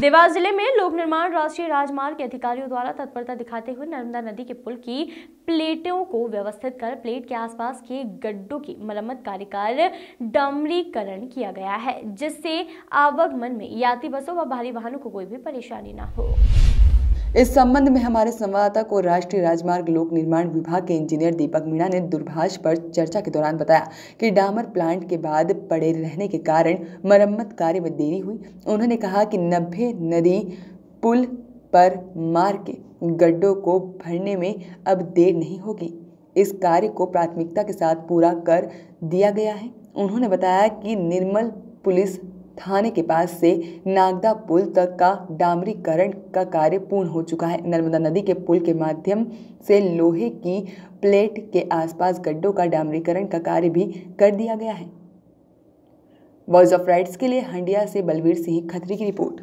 देवास ज़िले में लोक निर्माण राष्ट्रीय राजमार्ग के अधिकारियों द्वारा तत्परता दिखाते हुए नर्मदा नदी के पुल की प्लेटों को व्यवस्थित कर प्लेट के आसपास के गड्ढों की मरम्मत कार्य का डामरीकरण किया गया है, जिससे आवागमन में यात्री बसों व भारी वाहनों को कोई भी परेशानी न हो। इस संबंध में हमारे संवाददाता को राष्ट्रीय राजमार्ग लोक निर्माण विभाग के इंजीनियर दीपक मीणा ने दूरभाष पर चर्चा के दौरान बताया कि डामर प्लांट के बाद पड़े रहने के कारण मरम्मत कार्य में देरी हुई। उन्होंने कहा कि नब्बे नदी पुल पर मार के गड्ढों को भरने में अब देर नहीं होगी। इस कार्य को प्राथमिकता के साथ पूरा कर दिया गया है। उन्होंने बताया कि निर्मल पुलिस थाने के पास से नागदा पुल तक का डामरीकरण का कार्य पूर्ण हो चुका है। नर्मदा नदी के पुल के माध्यम से लोहे की प्लेट के आसपास गड्ढों का डामरीकरण का कार्य भी कर दिया गया है। वॉइस ऑफ़ राइट्स के लिए हंडिया से बलवीर सिंह खत्री की रिपोर्ट।